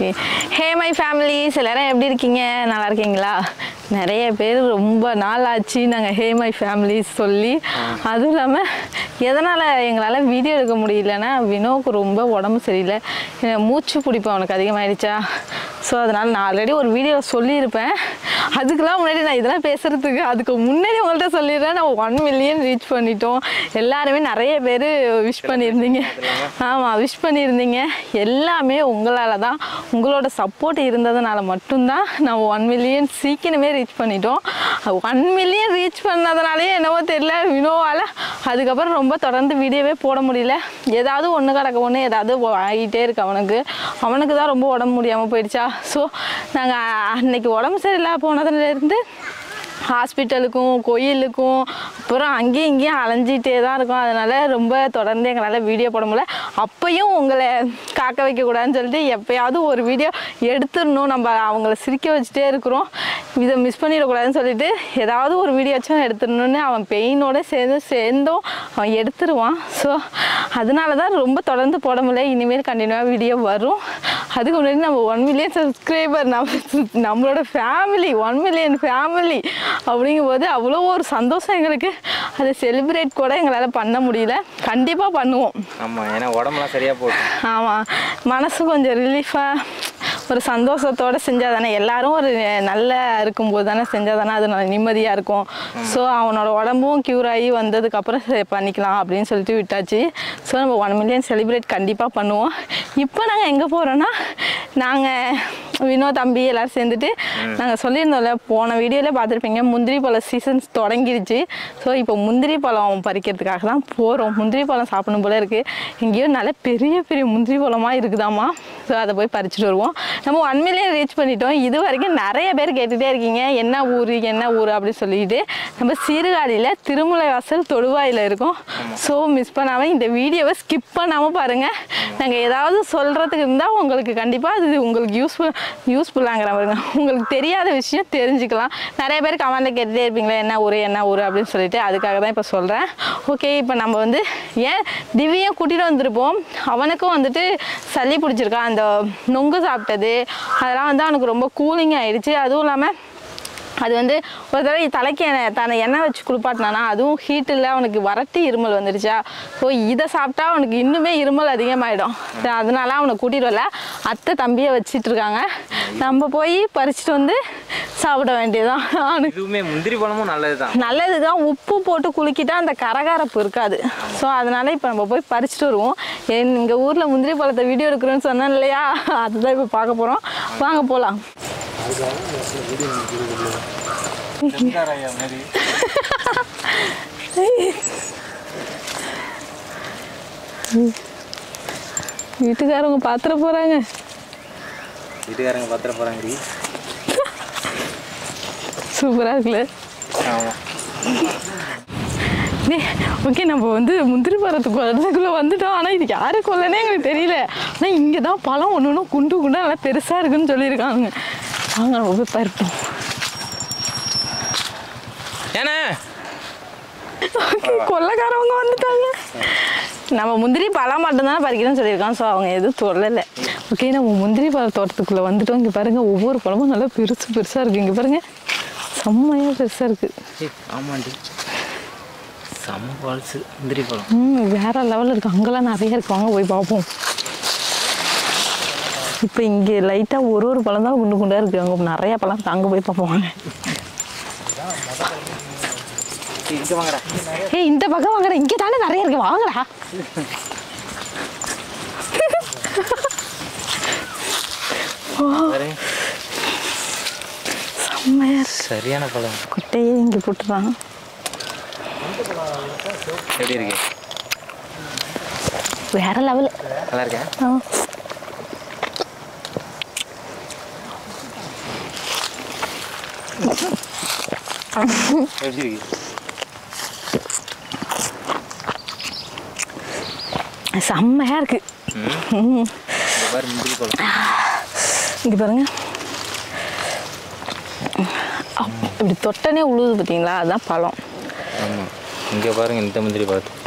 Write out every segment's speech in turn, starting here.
Okay hey my families எல்லாரும் எப்படி இருக்கீங்க? நல்லா இருக்கீங்களா? நிறைய பேர் ரொம்ப நாள் ஆச்சு நாங்கள் ஹே மை ஃபேமிலிஸ் சொல்லி அதுவும் இல்லாமல் எதனால் எங்களால் வீடியோ எடுக்க முடியலன்னா வினோவுக்கு ரொம்ப உடம்பு சரியில்லை. மூச்சு பிடிப்பு அவனுக்கு அதிகமாகிடுச்சா ஸோ அதனால் நான் ஆல்ரெடி ஒரு வீடியோ சொல்லியிருப்பேன். அதுக்கெல்லாம் முன்னாடி நான் இதெல்லாம் பேசுகிறதுக்கு அதுக்கு முன்னாடி உங்கள்கிட்ட சொல்லிடுறேன். நான் ஒன் மில்லியன் ரீச் பண்ணிட்டோம். எல்லாருமே நிறைய பேர் விஷ் பண்ணியிருந்தீங்க. ஆமாம் விஷ் பண்ணியிருந்தீங்க. எல்லாமே உங்களால் தான் உங்களோட சப்போர்ட் இருந்ததுனால மட்டும்தான் நம்ம ஒன் மில்லியன் சீக்கிரமே ரீச் பண்ணிட்டோம். ஒன் மில்லியன் ரீச் பண்ணதுனாலேயே என்னவோ தெரியல. வினோவால் அதுக்கப்புறம் ரொம்ப தொடர்ந்து வீடியோவே போட முடியல. ஏதாவது ஒன்று கிடக்க ஒன்று ஏதாவது ஆகிட்டே இருக்கு அவனுக்கு. அவனுக்கு தான் ரொம்ப உடம்பு முடியாமல் போயிடுச்சா. ஸோ நாங்கள் அன்னைக்கு உடம்பு சரியில்லாம போனதுலேருந்து ஹாஸ்பிட்டலுக்கும் கோயிலுக்கும் அப்புறம் அங்கேயும் இங்கேயும் அலைஞ்சிட்டே தான் இருக்கும். அதனால் ரொம்ப தொடர்ந்து எங்களால் வீடியோ போட முடியல. அப்பையும் உங்களை காக்க வைக்கக்கூடாதுன்னு சொல்லிட்டு எப்போயாவது ஒரு வீடியோ எடுத்துடணும். நம்ம அவங்கள சிரிக்க வச்சுட்டே இருக்கிறோம். இதை மிஸ் பண்ணிடக்கூடாதுன்னு சொல்லிட்டு ஏதாவது ஒரு வீடியோச்சும் எடுத்துடணும்னு அவன் பெயினோட சேர்ந்து சேர்ந்தும் அவன் எடுத்துருவான். ஸோ அதனால தான் ரொம்ப தொடர்ந்து போட முடியல. இனிமேல் கண்டினியூவாக வீடியோ வரும். அதுக்கு முன்னாடி நம்ம ஒன் மில்லியன் சப்ஸ்கிரைபர் நம்ம நம்மளோட ஃபேமிலி ஒன் மில்லியன் ஃபேமிலி அப்படிங்கும்போது அவ்வளோ ஒரு சந்தோஷம் எங்களுக்கு. அதை செலிப்ரேட் கூட எங்களால் பண்ண முடியல. கண்டிப்பாக பண்ணுவோம். ஆமாம் ஏன்னா உடம்புலாம் சரியாக போகும் ஆமாம் மனசு கொஞ்சம் ரிலீஃபாக ஒரு சந்தோஷத்தோடு செஞ்சால் தானே எல்லாரும் ஒரு நல்ல இருக்கும்போது தானே செஞ்சால் தானே அது நல்ல நிம்மதியாக இருக்கும். ஸோ அவனோட உடம்பும் க்யூர் ஆகி வந்ததுக்கப்புறம் பண்ணிக்கலாம் அப்படின்னு சொல்லிட்டு விட்டாச்சு. ஸோ நம்ம ஒன் மில்லியன் செலிப்ரேட் கண்டிப்பாக பண்ணுவோம். இப்போ நாங்கள் எங்கே போகிறோன்னா நாங்கள் வினோ தம்பி எல்லோரும் சேர்ந்துட்டு நாங்கள் சொல்லியிருந்தோம்ல போன வீடியோவில் பார்த்துருப்பீங்க முந்திரி பழம் சீசன்ஸ் தொடங்கிடுச்சு ஸோ இப்போ முந்திரி பழம் பறிக்கிறதுக்காக தான் போகிறோம் முந்திரி பழம் சாப்பிடணும் போல இருக்குது எங்கேயோ நல்ல பெரிய பெரிய முந்திரி பழமாக இருக்குதாம்மா. ஸோ அதை போய் பறிச்சுட்டு வருவோம். நம்ம ஒன் மில்லியன் ரீச் பண்ணிட்டோம். இது வரைக்கும் நிறைய பேர் கேட்டுகிட்டே இருக்கீங்க. என்ன ஊர் என்ன ஊர் அப்படின்னு சொல்லிட்டு. நம்ம சீர்காழியில் திருமலை வாசல் தொடுவாயில் இருக்கோம். ஸோ மிஸ் பண்ணாமல் இந்த வீடியோவை ஸ்கிப் பண்ணாமல் பாருங்கள் நாங்கள் ஏதாவது சொல்கிறதுக்கு இருந்தால் உங்களுக்கு கண்டிப்பாக அது உங்களுக்கு யூஸ்ஃபுல் யூஸ்ஃபுல்லாங்கிற மாதிரி உங்களுக்கு தெரியாத விஷயம் தெரிஞ்சுக்கலாம். நிறைய பேர் கமெண்ட்டில் கேட்டுகிட்டே இருப்பீங்களா என்ன ஊர் என்ன ஊர் அப்படின்னு சொல்லிட்டு. அதுக்காக தான் இப்போ சொல்கிறேன் ஓகே இப்போ நம்ம வந்து ஏன் திவ்யம் கூட்டிகிட்டு வந்திருப்போம். அவனுக்கும் வந்துட்டு சளி பிடிச்சிருக்கா. அந்த நொங்கு சாப்பிட்டது அதெல்லாம் வந்து அவனுக்கு ரொம்ப கூலிங் ஆகிடுச்சு அதுவும் இல்லாமல் அது வந்து ஒரு தடவை தலைக்கு எண்ணெய் தன்னை எண்ணெய் வச்சு குளிப்பாட்டினானா அதுவும் ஹீட்டில் அவனுக்கு வறட்டி இருமல் வந்துடுச்சா ஸோ இதை சாப்பிட்டா அவனுக்கு இன்னுமே இருமல் அதிகமாகிடும் அதனால அவனை கூட்டிகிட்டு வரல. அத்தை தம்பியை வச்சிட்டு இருக்காங்க நம்ம போய் பறிச்சுட்டு வந்து சாப்பிட வேண்டியதுதான். அவனுக்கு இதுவுமே முந்திரி பழமும் நல்லது தான் நல்லது தான் உப்பு போட்டு குலுக்கிட்டா அந்த கரகரப்பு இருக்காது. ஸோ அதனால இப்போ நம்ம போய் பறிச்சுட்டு வருவோம். எங்கள் ஊரில் முந்திரி பழத்தை வீடியோ எடுக்கிறோன்னு சொன்னேன் இல்லையா? அதுதான் இப்போ பார்க்க போகிறோம் வாங்க போகலாம் வீட்டுக்காரவங்க பாத்திர போகிறாங்க வீட்டுக்காரங்க பத்திர போகிறாங்க சூப்பராக இருக்குல்ல. ஆமாம் ஓகே நம்ம வந்து முந்திரி பழத்துக்கு வரதுக்குள்ளே வந்துட்டோம். ஆனால் இது யாரு கொல்லனே எங்களுக்கு தெரியல. ஆனால் இங்கே தான் பழம் ஒன்று ஒன்று குண்டு குண்டா நல்லா பெருசாக இருக்குன்னு சொல்லியிருக்காங்க. வாங்க நம்ம போய் பறிப்போம் ஏண்ணே? ஓகே கொள்ளக்காரவங்க வந்துட்டாங்க. நம்ம முந்திரி பழம் மட்டும்தானே பறிக்கணும்னு சொல்லியிருக்கோம் ஸோ அவங்க எதுவும் சொல்லலை. ஓகே நம்ம முந்திரி பழ தோட்டத்துக்குள்ளே வந்துட்டோம். இங்கே பாருங்கள் ஒவ்வொரு பழமும் நல்லா பெருசு பெருசாக இருக்குது இங்கே பாருங்கள் செம்மையாக பெருசாக இருக்குது ஏய் ஆமாண்டி. செம்ம பழசு முந்திரி பழம். ம் வேற லெவலில் இருக்கு. அங்கெல்லாம் நிறைய இருக்கு. வாங்க போய் பார்ப்போம். இப்போ இங்கே லைட்டாக ஒரு ஒரு பழம் தான் குண்டு குண்டாக இருக்குது அங்கே நிறைய பழம் இருக்கு. அங்கே போய் பார்ப்போம். வாங்க. இங்கே வாங்கடா. ஏய் இந்த பக்கம் வாங்கடா. இங்கே தானே நிறைய இருக்கு. வாங்கடா. சரியான பழம். கொட்டையே இங்கே போட்டுறான் எப்படி இருக்கு? வேற லெவல் நல்லா இருக்கா? எப்படி இருக்கு? செம்மையா இருக்கு. ம் இந்த பாரு முந்திரி பழம் இங்கே பாருங்க. இப்படி தொட்டனே உழுவுது பார்த்தீங்களா அதுதான் பழம். ஆமாம் இங்கே பாருங்க இந்த முந்திரி பழத்து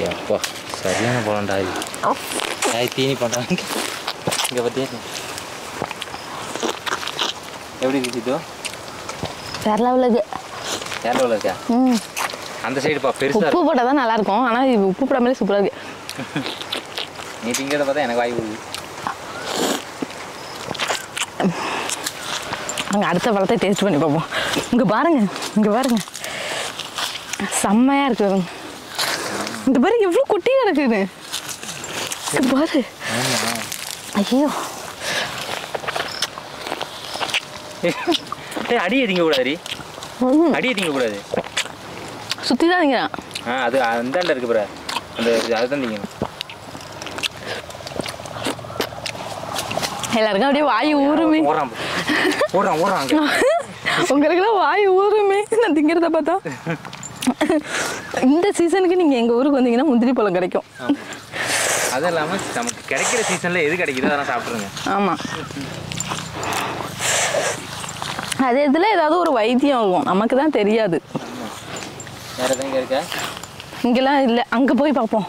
ஏ அப்பா சரியான பழம்டா இது. ஆய் தீனி பண்ணுறாங்க இங்கே பார்த்தியா எப்படி இருக்கு வேற லெவலுக்கு கேரளாவில் இருக்கா ம். அந்த சைடுப்பா பெருசாக உப்பு போட்டால் தான் நல்லா இருக்கும். ஆனால் இது உப்பு போடாமலே சூப்பராக இருக்கு. நீ திங்கிறத பார்த்தா எனக்கு வாய் விடுது அங்கே அடுத்த பழத்தை டேஸ்ட் பண்ணி பார்ப்போம். இங்கே பாருங்க இங்கே பாருங்க. செம்மையாக இருக்கு பாருங்க. இந்த பாரு எவ்வளோ குட்டி கிடக்குது இங்க பாரு. ஐயோ. ஏய் அடியை திங்க கூடாது ம். அடியை திங்க கூடாது சுற்றி தான் அது அந்தாண்ட இருக்கு ப்ரா. அந்த அதுதான் திங்கணும் எல்லாருக்கும் அப்படியே வாய் ஊறுமே. ஓடுறான் ஓடுறான் அங்கே. உங்களுக்குலாம் வாய் ஊறுமே. நான் திங்கிறத பார்த்தா. இந்த சீசனுக்கு நீங்கள் எங்கள் ஊருக்கு வந்தீங்கன்னா முந்திரி பழம் கிடைக்கும். அதுவும் இல்லாமல் நமக்கு கிடைக்கிற சீசனில் எது கிடைக்குதோ அதெல்லாம் சாப்பிட்ருங்க ஆமாம் அது இதில் ஏதாவது ஒரு வைத்தியம் இருக்கும் நமக்கு தான் தெரியாது. வேறு எதுவும் இருக்கா? இங்கெல்லாம் இல்லை அங்கே போய் பார்ப்போம்.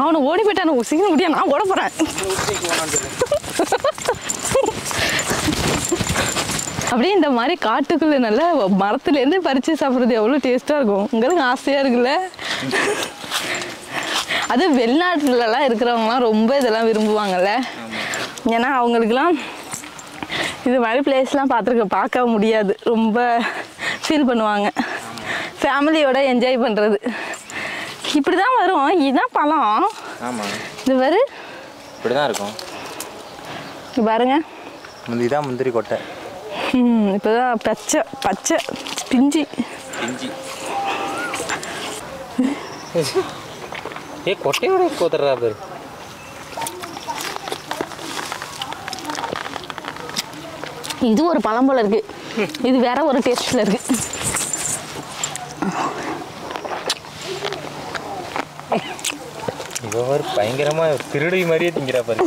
அவன் ஓடி போயிட்டான சீக்கிரம் முடியா நான் ஓட போகிறேன் அப்படியே இந்த மாதிரி காட்டுக்குள்ளே நல்லா மரத்துலேருந்து பறித்து சாப்பிட்றது எவ்வளோ டேஸ்ட்டாக இருக்கும். உங்களுக்கு ஆசையாக இருக்குல்ல? அது வெளிநாட்டுலலாம் இருக்கிறவங்கலாம் ரொம்ப இதெல்லாம் விரும்புவாங்கல்ல. ஏன்னா அவங்களுக்குலாம் இது மாதிரி பிளேஸ்லாம் பார்த்துருக்க பார்க்க முடியாது. ரொம்ப ஃபீல் பண்ணுவாங்க. ஃபேமிலியோட என்ஜாய் பண்ணுறது இப்படி தான் வரும். இதுதான் பழம். ஆமாம் இது பாரு. இப்படி தான் இருக்கும் பாருங்க. முந்தி தான் முந்திரி கொட்டை. ம் இப்போதான் பச்சை பச்சை பிஞ்சி. இஞ்சி ஏ கொட்டையோட கோத்துறா பேர். இது ஒரு பழம் போல இருக்கு. இது வேற ஒரு டேஸ்ட்ல இருக்கு. இவ ஒரு பயங்கரமா திருடி மாதிரியே திங்கிறா பாரு.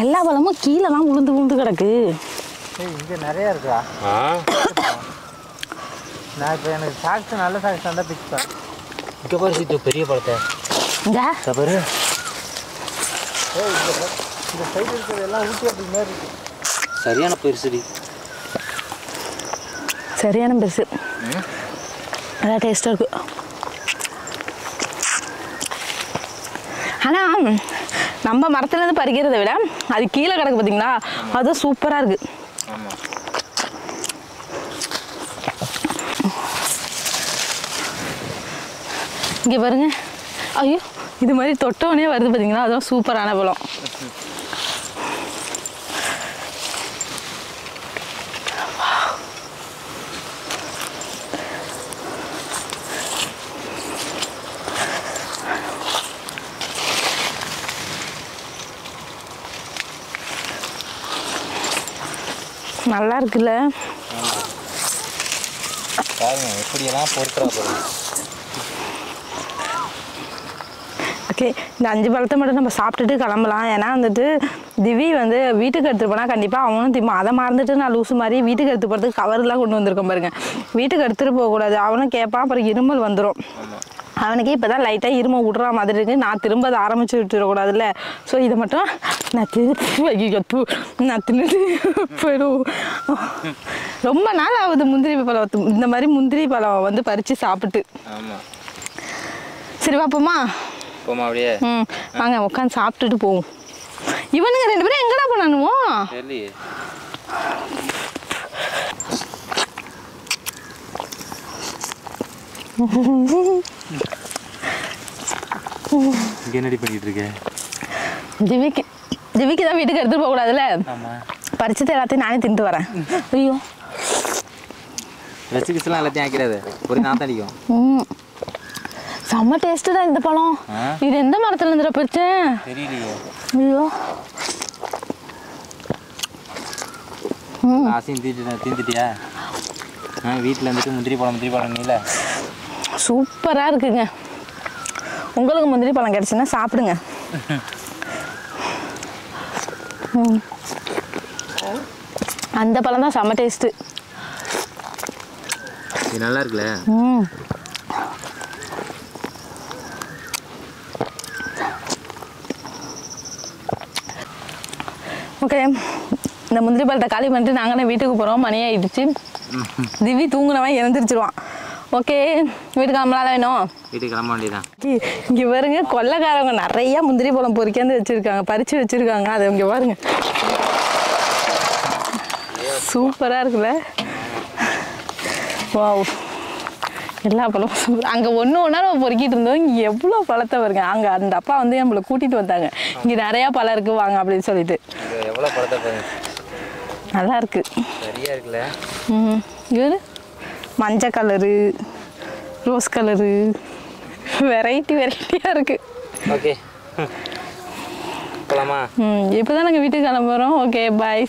எல்லா பழமும் கீழெல்லாம் உளுந்து உளுந்து கிடக்கு. இங்கே நிறையா இருக்கா? ஆ. நான் இப்போ எனக்கு சாக்ஸ் நல்ல சாக்ஸ் தான் பிச்சுப்பேன் இங்கே பாரு சித்து பெரிய பழத்தை. இந்த. பாரு. இந்த சைடு இருக்கிறது எல்லாம் ஊட்டி அப்படி மாதிரி இருக்கு. சரியான பெருசுடி சரியான பெருசு நல்லா டேஸ்டாக இருக்கு. ஆனால் நம்ம மரத்துலேருந்து பறிக்கிறதை விட அது கீழே கிடக்கு பார்த்தீங்களா அது சூப்பராக இருக்கு. ஆமாம் இங்கே பாருங்க. ஐயோ இது மாதிரி தொட்டவனே வருது பார்த்தீங்களா அதுவும் சூப்பரான பழம். நல்லா இருக்குல்ல பாருங்க எப்படியெல்லாம் பொறுக்கிறா ஓகே இந்த அஞ்சு பழத்தை மட்டும் நம்ம சாப்பிட்டுட்டு கிளம்பலாம். ஏன்னா வந்துட்டு திவி வந்து வீட்டுக்கு எடுத்துட்டு போனால் கண்டிப்பாக அவனும் திம்மா அதை மறந்துட்டு நான் லூசு மாதிரி வீட்டுக்கு எடுத்து போகிறதுக்கு கவர்லாம் கொண்டு வந்திருக்கேன் பாருங்க. வீட்டுக்கு எடுத்துகிட்டு போகக்கூடாது. அவனும் கேட்பான் அப்புறம் இருமல் வந்துடும் அவனுக்கே இப்போ தான் லைட்டாக இருமல் விடுற மாதிரி இருக்கு. நான் திரும்ப அதை ஆரம்பிச்சு விட்டுறக்கூடாதுல்ல. ஸோ இதை மட்டும் நான் திருப்பி வைக்கத்து நான் தின்னுட்டு போயிடும் ரொம்ப நாள் ஆகுது முந்திரி பழம் இந்த மாதிரி முந்திரி பழம் வந்து பறித்து சாப்பிட்டு. சரி பாப்போமா போமா அப்படியே. ம் வாங்க உட்காந்து சாப்பிட்டுட்டு போவோம். இவனுங்க ரெண்டு பேரும் எங்கடா போனானுவோ? இங்கே என்னடி பண்ணிட்டு இருக்க? திவிக்கு திவிக்கு தான் வீட்டுக்கு எடுத்துட்டு போக கூடாதுல்ல? ஆமாம் பறிச்சது எல்லாத்தையும் நானே தின்ட்டு வரேன். ஐயோ. ரசிகஸ்லாம் எல்லாத்தையும் ஆக்கிறாது ஒரு நாத்தம் அடிக்கும். செம்ம டேஸ்ட்டு தான் இந்த பழம்? இது எந்த மரத்துல இருந்துட பறிச்சேன் தெரியலையே. ஐயோ. ஆசையும் தீட்டு தீந்துட்டியா? வீட்டில் இருந்துட்டு முந்திரி பழம் முந்திரி பழம் நீல சூப்பராக இருக்குங்க. உங்களுக்கு முந்திரி பழம் கிடச்சுன்னா சாப்பிடுங்க. அந்த பழம் தான் செம்ம டேஸ்ட்டு நல்லா இருக்குல்ல? ம். ஓகே. இந்த முந்திரி பழத்தை காலி பண்ணிட்டு நாங்களே வீட்டுக்கு போகிறோம் மணி ஆயிடுச்சு. திவி தூங்குனவன் எழுந்திரிச்சிருவான். ஓகே வீட்டுக்கு நம்மளால வேணும் வீட்டுக்கு கிளம்ப வேண்டியதான் இங்கே பாருங்க கொள்ளைக்காரவங்க நிறைய முந்திரி பழம் பொறிக்காந்து வச்சுருக்காங்க பறித்து வச்சுருக்காங்க. அதை இங்கே பாருங்க. சூப்பராக இருக்குல்ல? வாவ். எல்லா பழமும் சூப்பர். அங்கே ஒன்று ஒன்றா நம்ம பொறுக்கிட்டு இருந்தோம். இங்கே எவ்வளோ பழத்தை வருங்க அங்கே அந்த அப்பா வந்து நம்மளை கூட்டிகிட்டு வந்தாங்க. இங்கே நிறையா பழம் இருக்குது வாங்க அப்படின்னு சொல்லிட்டு. எவ்வளோ பழத்தை நல்லா இருக்கு. சரியா இருக்குல்ல? ம் இவர்? மஞ்சள் கலரு ரோஸ் கலரு வெரைட்டி வெரைட்டியாக இருக்குது ஓகே. ம் இப்போ தான் நாங்கள் வீட்டுக்கு கிளம்புறோம். Okay bye